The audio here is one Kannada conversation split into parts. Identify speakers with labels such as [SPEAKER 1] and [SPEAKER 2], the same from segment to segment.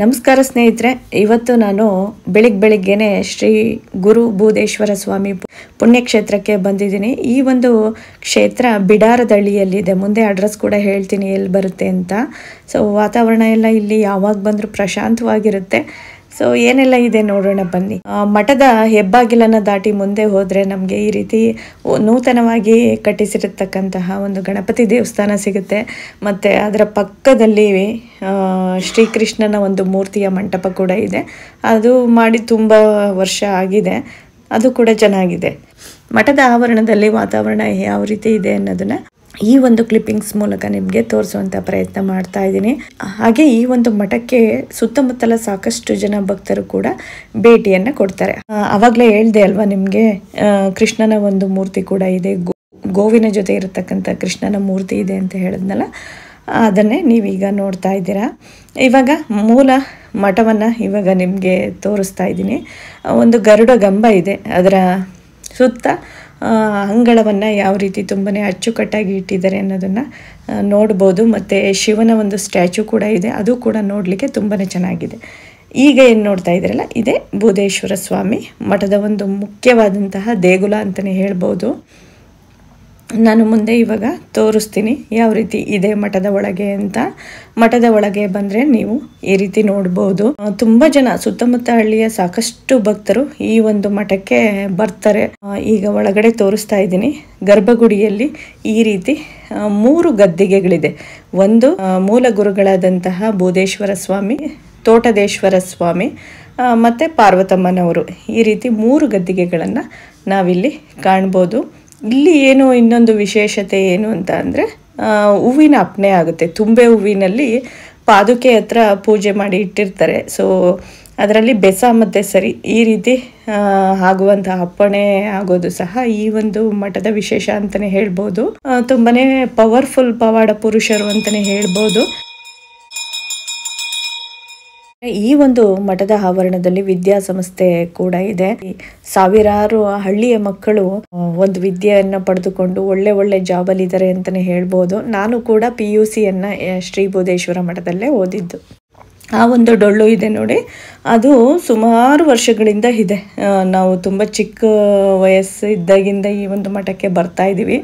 [SPEAKER 1] ನಮಸ್ಕಾರ ಸ್ನೇಹಿತರೆ, ಇವತ್ತು ನಾನು ಬೆಳಿಗ್ಗೆ ಬೆಳಿಗ್ಗೆನೆ ಶ್ರೀ ಗುರು ಭೂದೇಶ್ವರ ಸ್ವಾಮಿ ಪುಣ್ಯಕ್ಷೇತ್ರಕ್ಕೆ ಬಂದಿದ್ದೀನಿ. ಈ ಒಂದು ಕ್ಷೇತ್ರ ಬಿಡಾರದಳ್ಳಿಯಲ್ಲಿದೆ ಮುಂದೆ ಅಡ್ರೆಸ್ ಕೂಡ ಹೇಳ್ತೀನಿ, ಎಲ್ಲಿ ಬರುತ್ತೆ ಅಂತ. ಸೊ ವಾತಾವರಣ ಎಲ್ಲ ಇಲ್ಲಿ ಯಾವಾಗ ಬಂದರೂ ಪ್ರಶಾಂತವಾಗಿರುತ್ತೆ. ಸೊ ಏನೆಲ್ಲ ಇದೆ ನೋಡೋಣ ಬನ್ನಿ. ಮಠದ ಹೆಬ್ಬಾಗಿಲನ್ನು ದಾಟಿ ಮುಂದೆ ಹೋದರೆ ನಮಗೆ ಈ ರೀತಿ ನೂತನವಾಗಿ ಕಟ್ಟಿಸಿರತಕ್ಕಂತಹ ಒಂದು ಗಣಪತಿ ದೇವಸ್ಥಾನ ಸಿಗುತ್ತೆ. ಮತ್ತು ಅದರ ಪಕ್ಕದಲ್ಲಿ ಶ್ರೀಕೃಷ್ಣನ ಒಂದು ಮೂರ್ತಿಯ ಮಂಟಪ ಕೂಡ ಇದೆ. ಅದು ಮಾಡಿ ತುಂಬ ವರ್ಷ ಆಗಿದೆ. ಅದು ಕೂಡ ಚೆನ್ನಾಗಿದೆ. ಮಠದ ಆವರಣದಲ್ಲಿ ವಾತಾವರಣ ಯಾವ ರೀತಿ ಇದೆ ಅನ್ನೋದನ್ನ ಈ ಒಂದು ಕ್ಲಿಪ್ಪಿಂಗ್ಸ್ ಮೂಲಕ ನಿಮಗೆ ತೋರಿಸುವಂತ ಪ್ರಯತ್ನ ಮಾಡ್ತಾ ಇದ್ದೀನಿ. ಹಾಗೆ ಈ ಒಂದು ಮಠಕ್ಕೆ ಸುತ್ತಮುತ್ತಲ ಸಾಕಷ್ಟು ಜನ ಭಕ್ತರು ಕೂಡ ಭೇಟಿಯನ್ನು ಕೊಡ್ತಾರೆ. ಆವಾಗಲೇ ಅವಾಗ್ಲೇ ಹೇಳ್ದೆ ಅಲ್ವಾ ನಿಮಗೆ ಕೃಷ್ಣನ ಒಂದು ಮೂರ್ತಿ ಕೂಡ ಇದೆ. ಗೋವಿನ ಜೊತೆ ಇರತಕ್ಕಂಥ ಕೃಷ್ಣನ ಮೂರ್ತಿ ಇದೆ ಅಂತ ಹೇಳಿದ್ನಲ್ಲ, ಅದನ್ನೇ ನೀವೀಗ ನೋಡ್ತಾ ಇದ್ದೀರಾ. ಇವಾಗ ಮೂಲ ಮಠವನ್ನು ಇವಾಗ ನಿಮಗೆ ತೋರಿಸ್ತಾ ಇದ್ದೀನಿ. ಒಂದು ಗರುಡ ಗಂಬ ಇದೆ. ಅದರ ಸುತ್ತ ಅಂಗಳವನ್ನು ಯಾವ ರೀತಿ ತುಂಬನೇ ಅಚ್ಚುಕಟ್ಟಾಗಿ ಇಟ್ಟಿದ್ದಾರೆ ಅನ್ನೋದನ್ನು ನೋಡ್ಬೋದು. ಮತ್ತು ಶಿವನ ಒಂದು ಸ್ಟ್ಯಾಚು ಕೂಡ ಇದೆ. ಅದು ಕೂಡ ನೋಡಲಿಕ್ಕೆ ತುಂಬಾ ಚೆನ್ನಾಗಿದೆ. ಈಗ ಏನು ನೋಡ್ತಾ ಇದ್ದೀರಲ್ಲ, ಇದೇ ಬೋಧೇಶ್ವರ ಸ್ವಾಮಿ ಮಠದ ಒಂದು ಮುಖ್ಯವಾದಂತಹ ದೇಗುಲ ಅಂತಲೇ ಹೇಳ್ಬೋದು. ನಾನು ಮುಂದೆ ಇವಾಗ ತೋರಿಸ್ತೀನಿ ಯಾವ ರೀತಿ ಇದೆ ಮಠದ ಒಳಗೆ ಅಂತ. ಮಠದ ಒಳಗೆ ಬಂದರೆ ನೀವು ಈ ರೀತಿ ನೋಡ್ಬೋದು. ತುಂಬ ಜನ ಸುತ್ತಮುತ್ತ ಹಳ್ಳಿಯ ಸಾಕಷ್ಟು ಭಕ್ತರು ಈ ಒಂದು ಮಠಕ್ಕೆ ಬರ್ತಾರೆ. ಈಗ ಒಳಗಡೆ ತೋರಿಸ್ತಾ ಇದ್ದೀನಿ. ಗರ್ಭಗುಡಿಯಲ್ಲಿ ಈ ರೀತಿ ಮೂರು ಗದ್ದಿಗೆಗಳಿದೆ. ಒಂದು ಮೂಲ ಗುರುಗಳಾದಂತಹ ಭೂದೇಶ್ವರ ಸ್ವಾಮಿ, ತೋಟದೇಶ್ವರ ಸ್ವಾಮಿ ಮತ್ತೆ ಪಾರ್ವತಮ್ಮನವರು. ಈ ರೀತಿ ಮೂರು ಗದ್ದಿಗೆಗಳನ್ನು ನಾವಿಲ್ಲಿ ಕಾಣ್ಬೋದು. ಇಲ್ಲಿ ಏನು ಇನ್ನೊಂದು ವಿಶೇಷತೆ ಏನು ಅಂತ ಅಂದರೆ ಹೂವಿನ ಅಪ್ಪಣೆ ಆಗುತ್ತೆ. ತುಂಬೆ ಹೂವಿನಲ್ಲಿ ಪಾದುಕೆ ಹತ್ರ ಪೂಜೆ ಮಾಡಿ ಇಟ್ಟಿರ್ತಾರೆ. ಸೊ ಅದರಲ್ಲಿ ಬೆಸ ಮತ್ತು ಸರಿ ಈ ರೀತಿ ಆಗುವಂಥ ಅಪ್ಪಣೆ ಆಗೋದು ಸಹ ಈ ಒಂದು ಮಠದ ವಿಶೇಷ ಅಂತಲೇ ಹೇಳ್ಬೋದು. ತುಂಬಾ ಪವರ್ಫುಲ್ ಪವಾಡ ಪುರುಷರು ಅಂತಲೇ ಹೇಳ್ಬೋದು. ಈ ಒಂದು ಮಠದ ಆವರಣದಲ್ಲಿ ವಿದ್ಯಾಸಂಸ್ಥೆ ಕೂಡ ಇದೆ. ಸಾವಿರಾರು ಹಳ್ಳಿಯ ಮಕ್ಕಳು ಒಂದು ವಿದ್ಯೆಯನ್ನ ಪಡೆದುಕೊಂಡು ಒಳ್ಳೆ ಒಳ್ಳೆ ಜಾಬ್ ಅಲ್ಲಿ ಇದ್ದಾರೆ ಅಂತಾನೆ ಹೇಳ್ಬೋದು. ನಾನು ಕೂಡ ಪಿ ಯು ಸಿಯನ್ನ ಶ್ರೀ ಬೋಧೇಶ್ವರ ಮಠದಲ್ಲೇ ಓದಿದ್ದು. ಆ ಒಂದು ಡೊಳ್ಳು ಇದೆ ನೋಡಿ. ಅದು ಸುಮಾರು ವರ್ಷಗಳಿಂದ ಇದೆ. ನಾವು ತುಂಬ ಚಿಕ್ಕ ವಯಸ್ಸು ಇದ್ದಾಗಿಂದ ಈ ಒಂದು ಮಠಕ್ಕೆ ಬರ್ತಾ ಇದ್ದೀವಿ.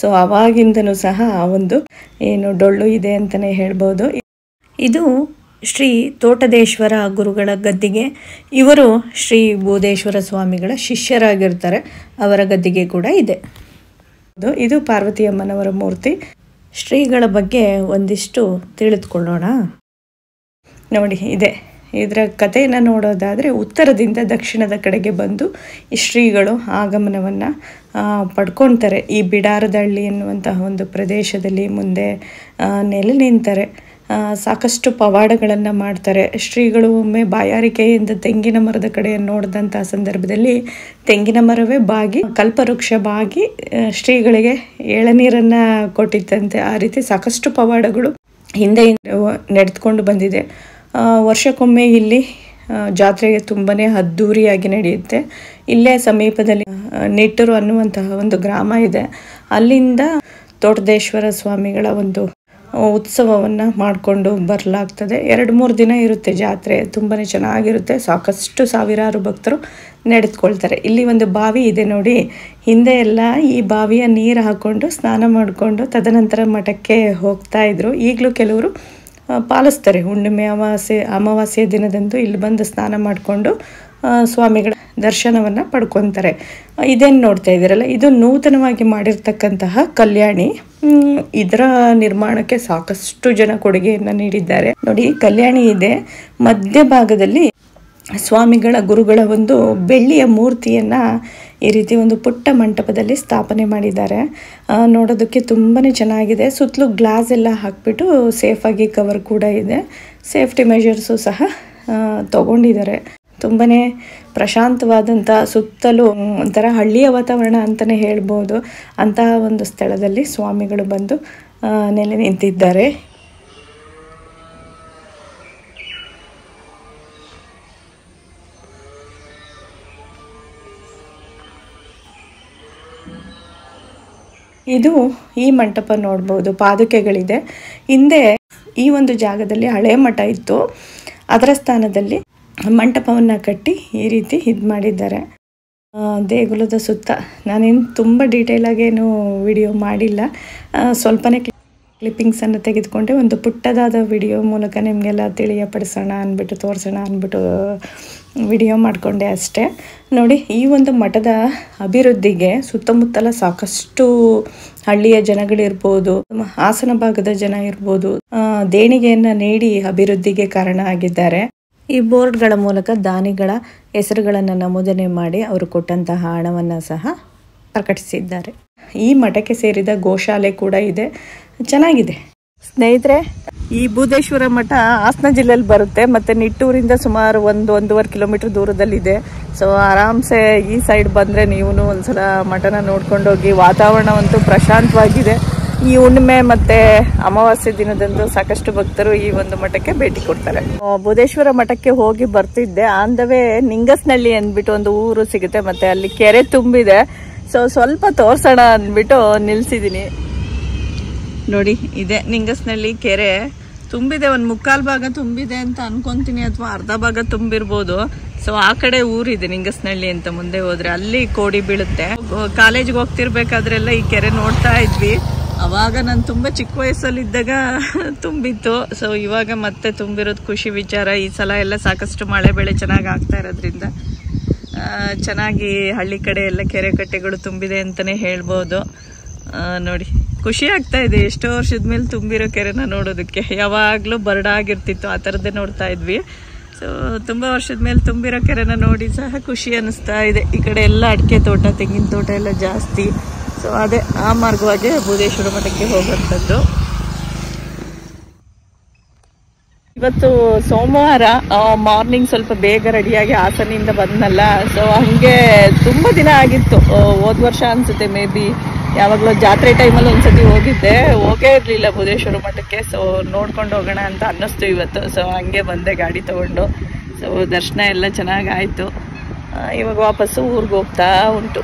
[SPEAKER 1] ಸೊ ಅವಾಗಿಂದನು ಸಹ ಆ ಒಂದು ಏನು ಡೊಳ್ಳು ಇದೆ ಅಂತಲೇ ಹೇಳ್ಬೋದು. ಇದು ಶ್ರೀ ತೋಟದೇಶ್ವರ ಗುರುಗಳ ಗದ್ದಿಗೆ. ಇವರು ಶ್ರೀ ಬೋಧೇಶ್ವರ ಸ್ವಾಮಿಗಳ ಶಿಷ್ಯರಾಗಿರ್ತಾರೆ. ಅವರ ಗದ್ದಿಗೆ ಕೂಡ ಇದೆ. ಇದು- ಪಾರ್ವತಿಯಮ್ಮನವರ ಮೂರ್ತಿ. ಶ್ರೀಗಳ ಬಗ್ಗೆ ಒಂದಿಷ್ಟು ತಿಳಿದುಕೊಳ್ಳೋಣ. ನೋಡಿ, ಇದೆ. ಇದರ ಕಥೆಯನ್ನು ನೋಡೋದಾದರೆ ಉತ್ತರದಿಂದ ದಕ್ಷಿಣದ ಕಡೆಗೆ ಬಂದು ಈ ಶ್ರೀಗಳು ಆಗಮನವನ್ನು ಪಡ್ಕೊತಾರೆ. ಈ ಬಿಡಾರದಳ್ಳಿ ಎನ್ನುವಂತಹ ಒಂದು ಪ್ರದೇಶದಲ್ಲಿ ಮುಂದೆ ನೆಲೆ ನಿಂತಾರೆ. ಸಾಕಷ್ಟು ಪವಾಡಗಳನ್ನು ಮಾಡ್ತಾರೆ. ಶ್ರೀಗಳು ಒಮ್ಮೆ ಬಾಯಾರಿಕೆಯಿಂದ ತೆಂಗಿನ ಮರದ ಕಡೆಯನ್ನು ನೋಡಿದಂಥ ಸಂದರ್ಭದಲ್ಲಿ ತೆಂಗಿನ ಮರವೇ ಬಾಗಿ, ಕಲ್ಪವೃಕ್ಷ ಬಾಗಿ ಶ್ರೀಗಳಿಗೆ ಎಳನೀರನ್ನು ಕೊಟ್ಟಿದ್ದಂತೆ ಆ ರೀತಿ ಸಾಕಷ್ಟು ಪವಾಡಗಳು ಹಿಂದೆ ನಡೆದುಕೊಂಡು ಬಂದಿದೆ. ವರ್ಷಕ್ಕೊಮ್ಮೆ ಇಲ್ಲಿ ಜಾತ್ರೆಗೆ ಜಾತ್ರೆ ತುಂಬನೇ ಅದ್ದೂರಿಯಾಗಿ ನಡೆಯುತ್ತೆ. ಇಲ್ಲೇ ಸಮೀಪದಲ್ಲಿ ನಿಟ್ಟೂರು ಅನ್ನುವಂತಹ ಒಂದು ಗ್ರಾಮ ಇದೆ. ಅಲ್ಲಿಂದ ತೋಟದೇಶ್ವರ ಸ್ವಾಮಿಗಳ ಒಂದು ಉತ್ಸವವನ್ನು ಮಾಡಿಕೊಂಡು ಬರಲಾಗ್ತದೆ. ಎರಡು ಮೂರು ದಿನ ಇರುತ್ತೆ ಜಾತ್ರೆ ತುಂಬಾ ಚೆನ್ನಾಗಿರುತ್ತೆ. ಸಾಕಷ್ಟು ಸಾವಿರಾರು ಭಕ್ತರು ನಡೆದುಕೊಳ್ತಾರೆ. ಇಲ್ಲಿ ಒಂದು ಬಾವಿ ಇದೆ ನೋಡಿ. ಹಿಂದೆ ಎಲ್ಲ ಈ ಬಾವಿಯ ನೀರು ಹಾಕ್ಕೊಂಡು ಸ್ನಾನ ಮಾಡಿಕೊಂಡು ತದನಂತರ ಮಠಕ್ಕೆ ಹೋಗ್ತಾ ಇದ್ರು. ಈಗಲೂ ಕೆಲವರು ಪಾಲಿಸ್ತಾರೆ. ಹುಣ್ಣಿಮೆ ಅಮಾವಾಸ್ಯೆ ಅಮಾವಾಸ್ಯೆ ದಿನದಂದು ಇಲ್ಲಿ ಬಂದು ಸ್ನಾನ ಮಾಡಿಕೊಂಡು ಸ್ವಾಮಿಗಳ ದರ್ಶನವನ್ನು ಪಡ್ಕೊತಾರೆ. ಇದೇನು ನೋಡ್ತಾ ಇದ್ದೀರಲ್ಲ, ಇದು ನೂತನವಾಗಿ ಮಾಡಿರ್ತಕ್ಕಂತಹ ಕಲ್ಯಾಣಿ. ಇದರ ನಿರ್ಮಾಣಕ್ಕೆ ಸಾಕಷ್ಟು ಜನ ಕೊಡುಗೆಯನ್ನು ನೀಡಿದ್ದಾರೆ. ನೋಡಿ, ಕಲ್ಯಾಣಿ ಇದೆ. ಮಧ್ಯಭಾಗದಲ್ಲಿ ಸ್ವಾಮಿಗಳ ಗುರುಗಳ ಒಂದು ಬೆಳ್ಳಿಯ ಮೂರ್ತಿಯನ್ನು ಈ ರೀತಿ ಒಂದು ಪುಟ್ಟ ಮಂಟಪದಲ್ಲಿ ಸ್ಥಾಪನೆ ಮಾಡಿದ್ದಾರೆ. ನೋಡೋದಕ್ಕೆ ತುಂಬಾ ಚೆನ್ನಾಗಿದೆ. ಸುತ್ತಲೂ ಗ್ಲಾಸ್ ಎಲ್ಲ ಹಾಕ್ಬಿಟ್ಟು ಸೇಫಾಗಿ ಕವರ್ ಕೂಡ ಇದೆ. ಸೇಫ್ಟಿ ಮೆಷರ್ಸು ಸಹ ತಗೊಂಡಿದ್ದಾರೆ. ತುಂಬಾ ಪ್ರಶಾಂತವಾದಂಥ ಸುತ್ತಲೂ ಒಂಥರ ಹಳ್ಳಿಯ ವಾತಾವರಣ ಅಂತಲೇ ಹೇಳ್ಬೋದು. ಅಂತಹ ಒಂದು ಸ್ಥಳದಲ್ಲಿ ಸ್ವಾಮಿಗಳು ಬಂದು ನೆಲೆ ನಿಂತಿದ್ದಾರೆ. ಇದು ಈ ಮಂಟಪ ನೋಡ್ಬೋದು, ಪಾದುಕೆಗಳಿದೆ. ಹಿಂದೆ ಈ ಒಂದು ಜಾಗದಲ್ಲಿ ಹಳೆ ಮಠ ಇತ್ತು. ಅದರ ಸ್ಥಾನದಲ್ಲಿ ಮಂಟಪವನ್ನು ಕಟ್ಟಿ ಈ ರೀತಿ ಇದು ಮಾಡಿದ್ದಾರೆ. ದೇಗುಲದ ಸುತ್ತ. ನಾನೇನು ತುಂಬ ಡೀಟೇಲಾಗೇನು ವಿಡಿಯೋ ಮಾಡಿಲ್ಲ. ಸ್ವಲ್ಪನೇ ಕ್ಲಿಪ್ಪಿಂಗ್ಸನ್ನು ತೆಗೆದುಕೊಂಡೆ. ಒಂದು ಪುಟ್ಟದಾದ ವಿಡಿಯೋ ಮೂಲಕ ನಿಮಗೆಲ್ಲ ತಿಳಿಯಪಡಿಸೋಣ ಅಂದ್ಬಿಟ್ಟು ತೋರಿಸೋಣ ಅಂದ್ಬಿಟ್ಟು ವಿಡಿಯೋ ಮಾಡಿಕೊಂಡೆ ಅಷ್ಟೇ. ನೋಡಿ, ಈ ಒಂದು ಮಠದ ಅಭಿವೃದ್ಧಿಗೆ ಸುತ್ತಮುತ್ತಲ ಸಾಕಷ್ಟು ಹಳ್ಳಿಯ ಜನಗಳಿರ್ಬೋದು ಹಾಸನ ಭಾಗದ ಜನ ಇರ್ಬೋದು ದೇಣಿಗೆಯನ್ನು ನೀಡಿ ಅಭಿವೃದ್ಧಿಗೆ ಕಾರಣ ಆಗಿದ್ದಾರೆ. ಈ ಬೋರ್ಡ್ಗಳ ಮೂಲಕ ದಾನಿಗಳ ಹೆಸರುಗಳನ್ನು ನಮೂದನೆ ಮಾಡಿ ಅವರು ಕೊಟ್ಟಂತಹ ಹಣವನ್ನು ಸಹ ಪ್ರಕಟಿಸಿದ್ದಾರೆ. ಈ ಮಠಕ್ಕೆ ಸೇರಿದ ಗೋಶಾಲೆ ಕೂಡ ಇದೆ. ಚೆನ್ನಾಗಿದೆ. ಸ್ನೇಹಿತರೆ, ಈ ಬೂದೇಶ್ವರ ಮಠ ಹಾಸನ ಜಿಲ್ಲೆಯಲ್ಲಿ ಬರುತ್ತೆ. ಮತ್ತೆ ನಿಟ್ಟೂರಿಂದ ಸುಮಾರು ಒಂದು, ಒಂದೂವರೆ ಕಿಲೋಮೀಟರ್ ದೂರದಲ್ಲಿದೆ. ಸೊ ಆರಾಮ್ಸೆ ಈ ಸೈಡ್ ಬಂದರೆ ನೀವು ಒಂದ್ಸಲ ಮಠನ ನೋಡ್ಕೊಂಡೋಗಿ ವಾತಾವರಣವಂತೂ ಪ್ರಶಾಂತವಾಗಿದೆ. ಈ ಹುಣ್ಣಿಮೆ ಮತ್ತೆ ಅಮಾವಾಸ್ಯೆ ದಿನದಂದು ಸಾಕಷ್ಟು ಭಕ್ತರು ಈ ಒಂದು ಮಠಕ್ಕೆ ಭೇಟಿ ಕೊಡ್ತಾರೆ. ಬೋಧೇಶ್ವರ ಮಠಕ್ಕೆ ಹೋಗಿ ಬರ್ತಿದ್ದೆ. ಆನ್ ದ ವೇ ನಿಂಗಸ್ನಳ್ಳಿ ಅಂದ್ಬಿಟ್ಟು ಒಂದು ಊರು ಸಿಗುತ್ತೆ, ಮತ್ತೆ ಅಲ್ಲಿ ಕೆರೆ ತುಂಬಿದೆ. ಸೊ ಸ್ವಲ್ಪ ತೋರ್ಸೋಣ ಅಂದ್ಬಿಟ್ಟು ನಿಲ್ಸಿದೀನಿ. ನೋಡಿ, ಇದೆ ನಿಂಗಸ್ನಳ್ಳಿ ಕೆರೆ. ತುಂಬಿದೆ, ಒಂದು ಮುಕ್ಕಾಲ್ ಭಾಗ ತುಂಬಿದೆ ಅಂತ ಅನ್ಕೊಂತೀನಿ, ಅಥವಾ ಅರ್ಧ ಭಾಗ ತುಂಬಿರ್ಬೋದು. ಸೊ ಆ ಕಡೆ ಊರಿದೆ ನಿಂಗಸ್ನಳ್ಳಿ ಅಂತ ಮುಂದೆ ಹೋದ್ರೆ. ಅಲ್ಲಿ ಕೋಡಿ ಬೀಳುತ್ತೆ. ಕಾಲೇಜ್ಗೆ ಹೋಗ್ತಿರ್ಬೇಕಾದ್ರೆಲ್ಲ ಈ ಕೆರೆ ನೋಡ್ತಾ ಇದ್ವಿ. ಅವಾಗ ನಾನು ತುಂಬ ಚಿಕ್ಕ ವಯಸ್ಸಲ್ಲಿದ್ದಾಗ ತುಂಬಿತ್ತು. ಸೊ ಇವಾಗ ಮತ್ತೆ ತುಂಬಿರೋದು ಖುಷಿ ವಿಚಾರ, ಈ ಸಲ ಎಲ್ಲ ಸಾಕಷ್ಟು ಮಳೆ ಬೆಳೆ ಚೆನ್ನಾಗಿ ಆಗ್ತಾ ಇರೋದ್ರಿಂದ ಚೆನ್ನಾಗಿ ಹಳ್ಳಿ ಕಡೆ ಎಲ್ಲ ಕೆರೆ ಕಟ್ಟೆಗಳು ತುಂಬಿದೆ ಅಂತಲೇ ಹೇಳ್ಬೋದು. ನೋಡಿ, ಖುಷಿ ಆಗ್ತಾ ಇದೆ. ಎಷ್ಟೋ ವರ್ಷದ ಮೇಲೆ ತುಂಬಿರೋ ಕೆರೆನ ನೋಡೋದಕ್ಕೆ. ಯಾವಾಗಲೂ ಬರಡಾಗಿರ್ತಿತ್ತು ಆ ಥರದ್ದೇ ನೋಡ್ತಾ ಇದ್ವಿ. ಸೊ ತುಂಬ ವರ್ಷದ ಮೇಲೆ ತುಂಬಿರೋ ಕೆರೆನ ನೋಡಿ ಸಹ ಖುಷಿ ಅನ್ನಿಸ್ತಾ ಇದೆ. ಈ ಕಡೆ ಎಲ್ಲ ಅಡಿಕೆ ತೋಟ, ತೆಂಗಿನ ತೋಟ ಎಲ್ಲ ಜಾಸ್ತಿ. ಸೊ ಅದೇ ಆ ಮಾರ್ಗವಾಗಿ ಬೂದೇಶ್ವರ ಮಠಕ್ಕೆ ಹೋಗುವಂಥದ್ದು. ಇವತ್ತು ಸೋಮವಾರ ಮಾರ್ನಿಂಗ್ ಸ್ವಲ್ಪ ಬೇಗ ರೆಡಿಯಾಗಿ ಹಾಸನಿಂದ ಬಂದ್ನಲ್ಲ, ಸೊ ಹಂಗೆ ತುಂಬ ದಿನ ಆಗಿತ್ತು. ಹೋದ್ ವರ್ಷ ಅನ್ಸುತ್ತೆ ಮೇ ಬಿ. ಯಾವಾಗಲೂ ಜಾತ್ರೆ ಟೈಮಲ್ಲಿ ಒಂದ್ಸತಿ ಹೋಗಿದ್ದೆ. ಹೋಗೇ ಇರಲಿಲ್ಲ ಬುಧೇಶ್ವರ ಮಠಕ್ಕೆ, ಸೊ ನೋಡ್ಕೊಂಡು ಹೋಗೋಣ ಅಂತ ಅನ್ನಿಸ್ತು ಇವತ್ತು. ಸೊ ಹಂಗೆ ಬಂದೆ ಗಾಡಿ ತೊಗೊಂಡು. ಸೊ ದರ್ಶನ ಎಲ್ಲ ಚೆನ್ನಾಗಾಯಿತು ಇವಾಗ ವಾಪಸ್ಸು ಊರಿಗೆ ಹೋಗ್ತಾ ಉಂಟು.